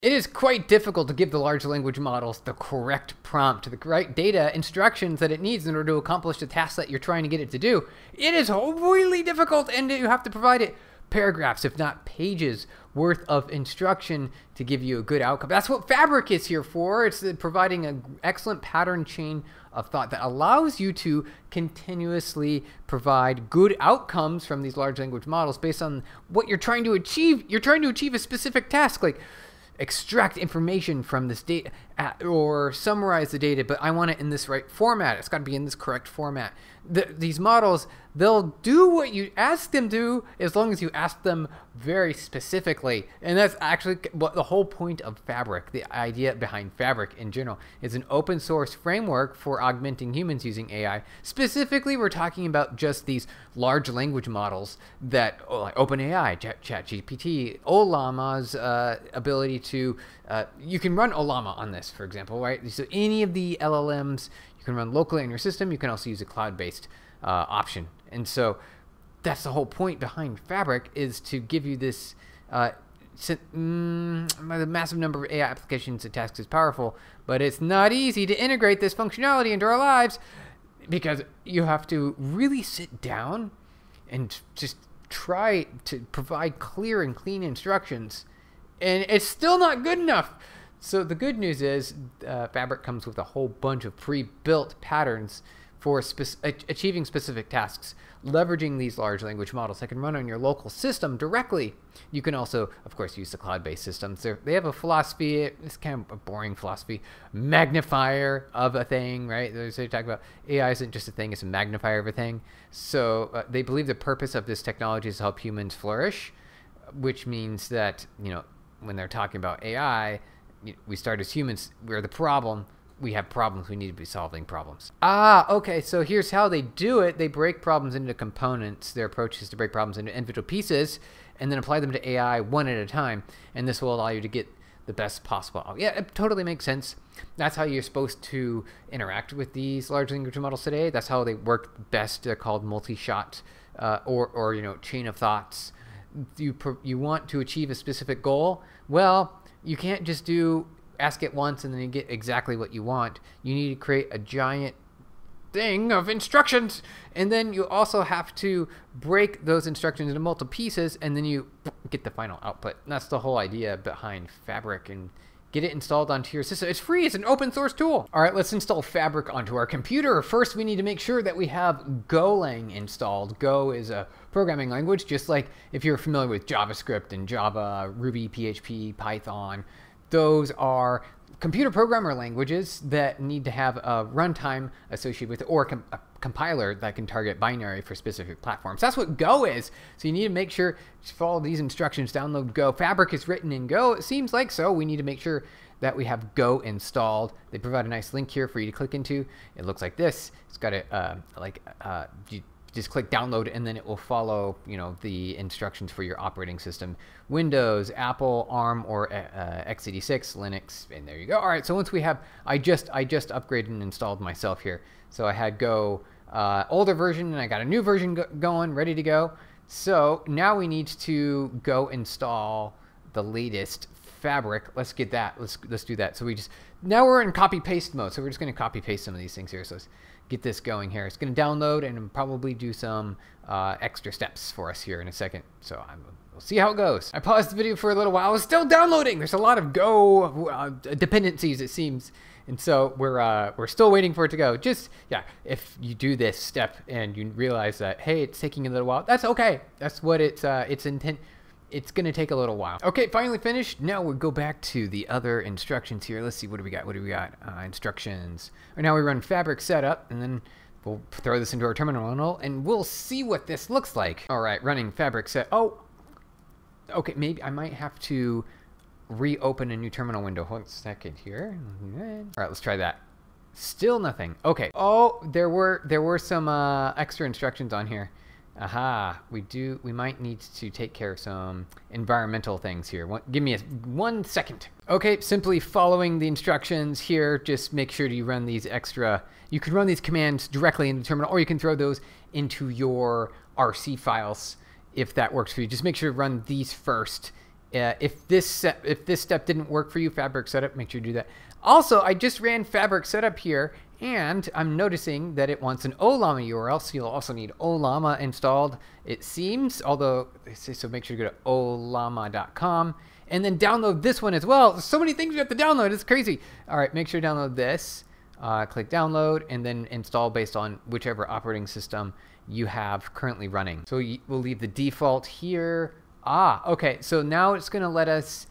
It is quite difficult to give the large language models the correct prompt, the correct data instructions that it needs in order to accomplish the task that you're trying to get it to do. It is really difficult, and you have to provide it paragraphs, if not pages, worth of instruction to give you a good outcome. That's what Fabric is here for. It's providing an excellent pattern chain of thought that allows you to continuously provide good outcomes from these large language models based on what you're trying to achieve. You're trying to achieve a specific task, like extract information from this data uh, or summarize the data, but I want it in this right format. It's got to be in this correct format. The, these models, they'll do what you ask them to as long as you ask them very specifically. And that's actually what the whole point of Fabric, the idea behind Fabric in general, is an open source framework for augmenting humans using AI. Specifically, we're talking about just these large language models that, oh, like OpenAI, ChatGPT, Ollama's uh, ability to, uh, you can run Ollama on this, for example, right? So any of the LLMs can run locally on your system. You can also use a cloud-based uh, option. And so that's the whole point behind Fabric is to give you this uh, mm, the massive number of AI applications and tasks is powerful, but it's not easy to integrate this functionality into our lives because you have to really sit down and just try to provide clear and clean instructions. And it's still not good enough. So the good news is uh, Fabric comes with a whole bunch of pre-built patterns for achieving specific tasks, leveraging these large language models that can run on your local system directly. You can also, of course, use the cloud-based systems. They're, they have a philosophy, it's kind of a boring philosophy, magnifier of a thing, right? They talk about AI isn't just a thing, it's a magnifier of a thing. So uh, they believe the purpose of this technology is to help humans flourish, which means that, you know, when they're talking about AI, we start as humans, we're the problem. We have problems. We need to be solving problems. Ah, okay. So here's how they do it. They break problems into components. Their approach is to break problems into individual pieces and then apply them to AI one at a time. And this will allow you to get the best possible. Yeah, it totally makes sense. That's how you're supposed to interact with these large language models today. That's how they work best. They're called multi-shot uh, or, or you know chain of thoughts. You you want to achieve a specific goal. Well, you can't just do ask it once and then you get exactly what you want. You need to create a giant thing of instructions and then you also have to break those instructions into multiple pieces and then you get the final output. And that's the whole idea behind Fabric and get it installed onto your system. It's free, it's an open source tool. All right, let's install Fabric onto our computer. First, we need to make sure that we have Golang installed. Go is a programming language, just like if you're familiar with JavaScript and Java, Ruby, PHP, Python, those are computer programmer languages that need to have a runtime associated with it or com a compiler that can target binary for specific platforms. That's what Go is. So you need to make sure to follow these instructions, download Go. Fabric is written in Go. It seems like so. We need to make sure that we have Go installed. They provide a nice link here for you to click into. It looks like this. It's got a uh, like uh, just click download and then it will follow you know the instructions for your operating system. Windows apple arm or uh, x86 linux and there you go. All right so once we have i just i just upgraded and installed myself here. So i had go uh, older version and i got a new version go going ready to go. So now we need to go install the latest fabric. Let's get that. Let's let's do that. So we just now we're in copy paste mode. So we're just going to copy paste some of these things here. So get this going here. It's going to download and probably do some uh, extra steps for us here in a second. So I'm, we'll see how it goes. I paused the video for a little while. It's still downloading. There's a lot of Go uh, dependencies, it seems. And so we're uh, we're still waiting for it to go. Just yeah, if you do this step and you realize that hey, it's taking a little while, that's okay. That's what it's uh, it's intent it's going to take a little while. Okay, finally finished. Now we'll go back to the other instructions here. Let's see, what do we got? What do we got? Uh, instructions. Right now we run fabric setup, and then we'll throw this into our terminal, and we'll see what this looks like. All right, running fabric set. Oh, okay, maybe I might have to reopen a new terminal window. One second here. All right, let's try that. Still nothing. Okay. Oh, there were there were some uh, extra instructions on here. Aha, we do, we might need to take care of some environmental things here. Give me a, one second. Okay, simply following the instructions here, just make sure you run these extra, you can run these commands directly in the terminal, or you can throw those into your RC files if that works for you. Just make sure to run these first Uh, if this if this step didn't work for you, Fabric Setup, make sure you do that. Also, I just ran Fabric Setup here, and I'm noticing that it wants an Ollama URL, so you'll also need Ollama installed, it seems, although, they say so make sure to go to ollama.com and then download this one as well. So many things you have to download, it's crazy. All right, make sure to download this, uh, click download, and then install based on whichever operating system you have currently running. So we'll leave the default here. Ah, okay, so now it's gonna let us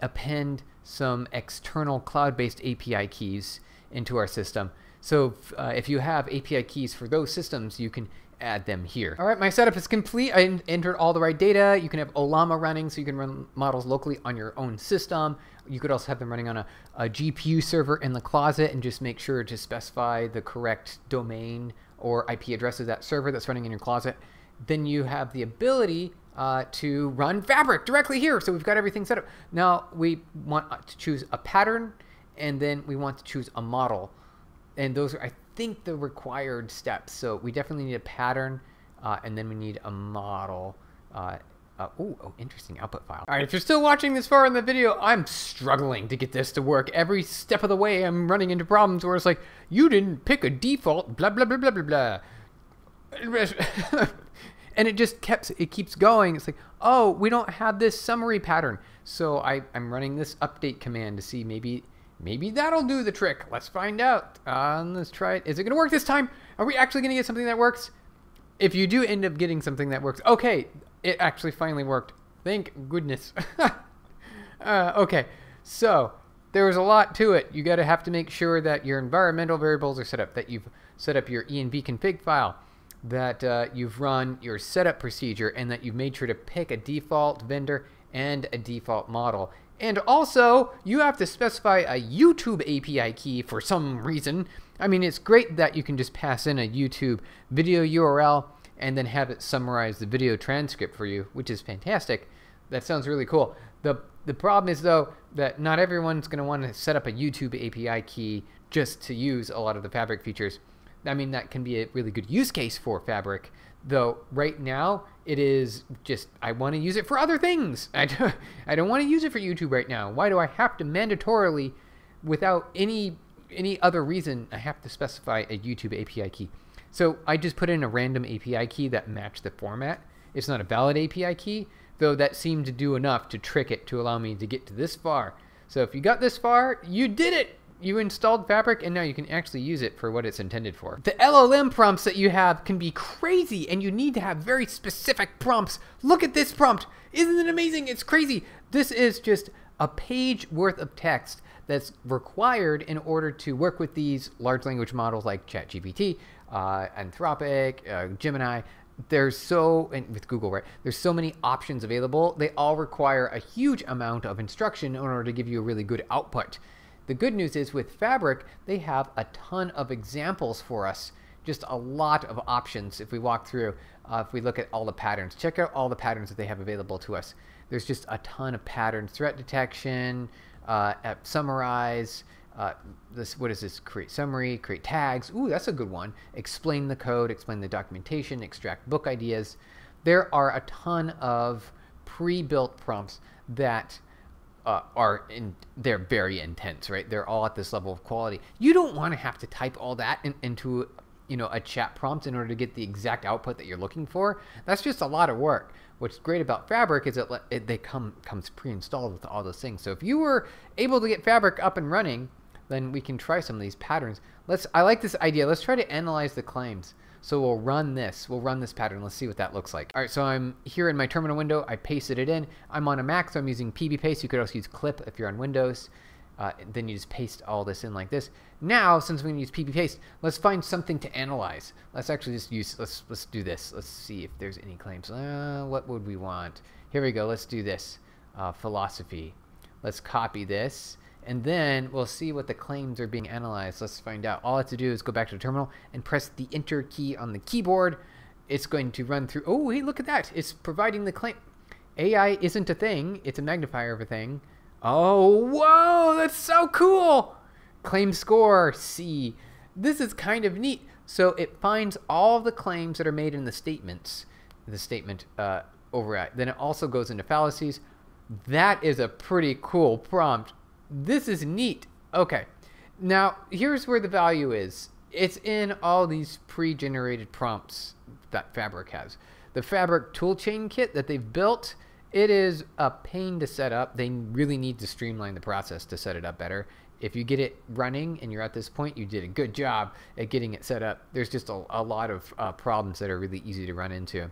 append some external cloud-based API keys into our system. So uh, if you have API keys for those systems, you can add them here. All right, my setup is complete. I entered all the right data. You can have Ollama running, so you can run models locally on your own system. You could also have them running on a, a GPU server in the closet and just make sure to specify the correct domain or IP address of that server that's running in your closet. Then you have the ability uh, to run Fabric directly here. So we've got everything set up. Now we want to choose a pattern and then we want to choose a model. And those are, I think, the required steps. So we definitely need a pattern uh, and then we need a model. Uh, uh, ooh, oh, interesting output file. All right, if you're still watching this far in the video, I'm struggling to get this to work. Every step of the way, I'm running into problems where it's like, you didn't pick a default, blah, blah, blah, blah, blah, blah. and it just kept it keeps going it's like oh we don't have this summary pattern so I, i'm running this update command to see maybe maybe that'll do the trick. Let's find out. Uh, let's try it. Is it gonna work this time? Are we actually gonna get something that works? If you do end up getting something that works okay it actually finally worked. Thank goodness. Uh, okay so there was a lot to it. You gotta have to make sure that your environmental variables are set up that you've set up your env config file that uh, you've run your setup procedure and that you've made sure to pick a default vendor and a default model. And also, you have to specify a YouTube API key for some reason. I mean, it's great that you can just pass in a YouTube video URL and then have it summarize the video transcript for you, which is fantastic. That sounds really cool. The, the problem is, though, that not everyone's going to want to set up a YouTube API key just to use a lot of the Fabric features. I mean, that can be a really good use case for Fabric. Though right now it is just I want to use it for other things. I don't, I don't want to use it for YouTube right now. Why do I have to mandatorily, without any any other reason, I have to specify a YouTube API key? So I just put in a random API key that matched the format. It's not a valid API key, though that seemed to do enough to trick it to allow me to get to this far. So if you got this far, you did it! You installed Fabric and now you can actually use it for what it's intended for. The LLM prompts that you have can be crazy and you need to have very specific prompts. Look at this prompt. Isn't it amazing? It's crazy. This is just a page worth of text that's required in order to work with these large language models like ChatGPT, uh, Anthropic, uh, Gemini. There's so, and with Google, right? There's so many options available. They all require a huge amount of instruction in order to give you a really good output. The good news is with Fabric, they have a ton of examples for us, just a lot of options if we walk through, uh, if we look at all the patterns. Check out all the patterns that they have available to us. There's just a ton of patterns, threat detection, uh, summarize, uh, this what is this? Create summary create tags. Ooh that's a good one. Explain the code explain the documentation extract book ideas. There are a ton of pre-built prompts that uh, are in they're very intense right? They're all at this level of quality. You don't want to have to type all that in, into you know a chat prompt in order to get the exact output that you're looking for. That's just a lot of work. What's great about fabric is that it, they come comes pre-installed with all those things. So if you were able to get fabric up and running then we can try some of these patterns. Let's i like this idea. Let's try to analyze the claims so we'll run this. We'll run this pattern. Let's see what that looks like. All right, so I'm here in my terminal window. I pasted it in. I'm on a Mac, so I'm using pbpaste. You could also use Clip if you're on Windows. Uh, then you just paste all this in like this. Now, since we can use pbpaste, let's find something to analyze. Let's actually just use, let's, let's do this. Let's see if there's any claims. Uh, what would we want? Here we go. Let's do this. Uh, philosophy. Let's copy this and then we'll see what the claims are being analyzed. Let's find out. All I have to do is go back to the terminal and press the enter key on the keyboard. It's going to run through. Oh, hey, look at that. It's providing the claim. AI isn't a thing. It's a magnifier of a thing. Oh, whoa, that's so cool. Claim score, C. This is kind of neat. So it finds all the claims that are made in the statements, the statement uh, over at. Then it also goes into fallacies. That is a pretty cool prompt. This is neat. Okay. Now, here's where the value is. It's in all these pre-generated prompts that Fabric has. The Fabric toolchain kit that they've built, it is a pain to set up. They really need to streamline the process to set it up better. If you get it running and you're at this point, you did a good job at getting it set up. There's just a, a lot of uh, problems that are really easy to run into.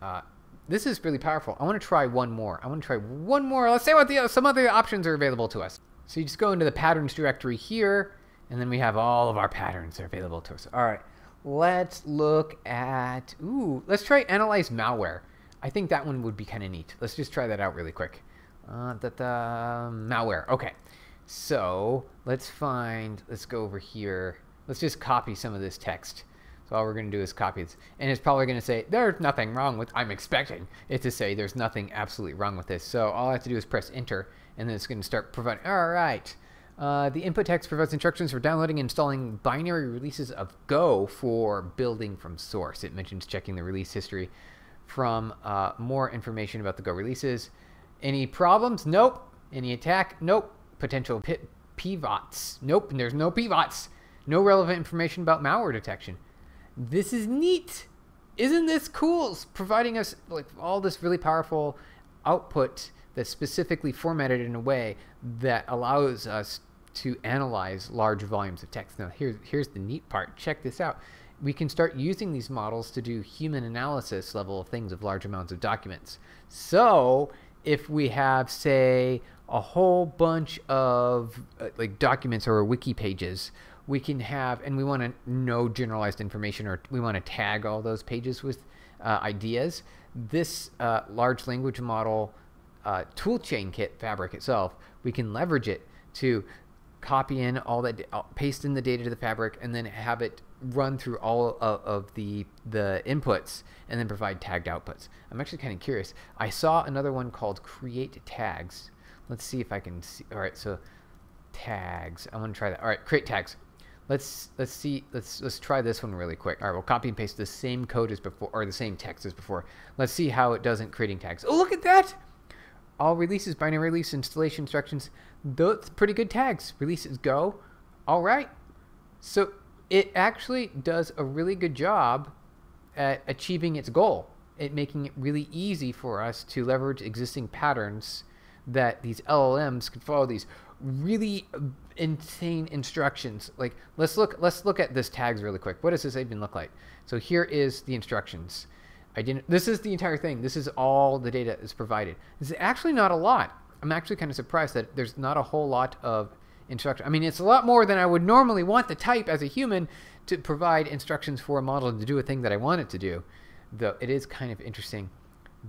Uh, this is really powerful. I want to try one more. I want to try one more. Let's see what the some other options are available to us. So you just go into the patterns directory here, and then we have all of our patterns are available to us. All right, let's look at, ooh, let's try analyze malware. I think that one would be kind of neat. Let's just try that out really quick. Uh, malware, okay. So let's find, let's go over here. Let's just copy some of this text. So all we're going to do is copy it. And it's probably going to say, there's nothing wrong with, I'm expecting it to say there's nothing absolutely wrong with this. So all I have to do is press enter and then it's going to start providing. All right. Uh, the input text provides instructions for downloading and installing binary releases of Go for building from source. It mentions checking the release history from uh, more information about the Go releases. Any problems? Nope. Any attack? Nope. Potential pivots? Nope. And There's no pivots. No relevant information about malware detection. This is neat. Isn't this cool? It's providing us like all this really powerful output that's specifically formatted in a way that allows us to analyze large volumes of text. Now, here's, here's the neat part. Check this out. We can start using these models to do human analysis level of things of large amounts of documents. So, if we have, say, a whole bunch of uh, like documents or wiki pages, we can have, and we want to know generalized information, or we want to tag all those pages with uh, ideas. This uh, large language model uh, toolchain kit fabric itself, we can leverage it to copy in all that, uh, paste in the data to the fabric, and then have it run through all of, of the the inputs, and then provide tagged outputs. I'm actually kind of curious. I saw another one called create tags. Let's see if I can see. All right, so tags. I want to try that. All right, create tags. Let's let's see. Let's let's try this one really quick. All right, we'll copy and paste the same code as before, or the same text as before. Let's see how it does not creating tags. Oh, look at that! all releases, binary release, installation instructions, those pretty good tags. Releases go. All right. So it actually does a really good job at achieving its goal, at making it really easy for us to leverage existing patterns that these LLMs can follow these really insane instructions. Like let's look let's look at this tags really quick. What does this even look like? So here is the instructions. I didn't, this is the entire thing. This is all the data is provided. Is actually not a lot. I'm actually kind of surprised that there's not a whole lot of instruction. I mean, it's a lot more than I would normally want to type as a human to provide instructions for a model to do a thing that I want it to do. Though it is kind of interesting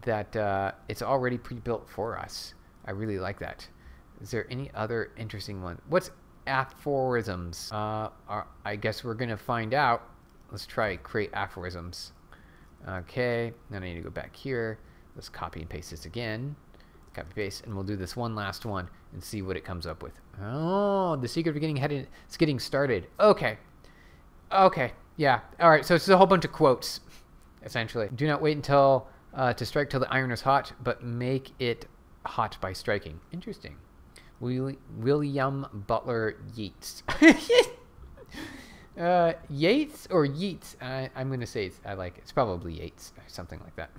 that uh, it's already pre-built for us. I really like that. Is there any other interesting one? What's aphorisms? Uh, are, I guess we're going to find out. Let's try create aphorisms. Okay, then I need to go back here. Let's copy and paste this again. Copy paste, and we'll do this one last one and see what it comes up with. Oh, the secret of getting headed. It's getting started. Okay. Okay. Yeah. All right. So it's a whole bunch of quotes, essentially. Do not wait until uh, to strike till the iron is hot, but make it hot by striking. Interesting. William Butler Yeats. Uh, or Yeats? I, I'm going to say it's, I like it. It's probably Yates, something like that.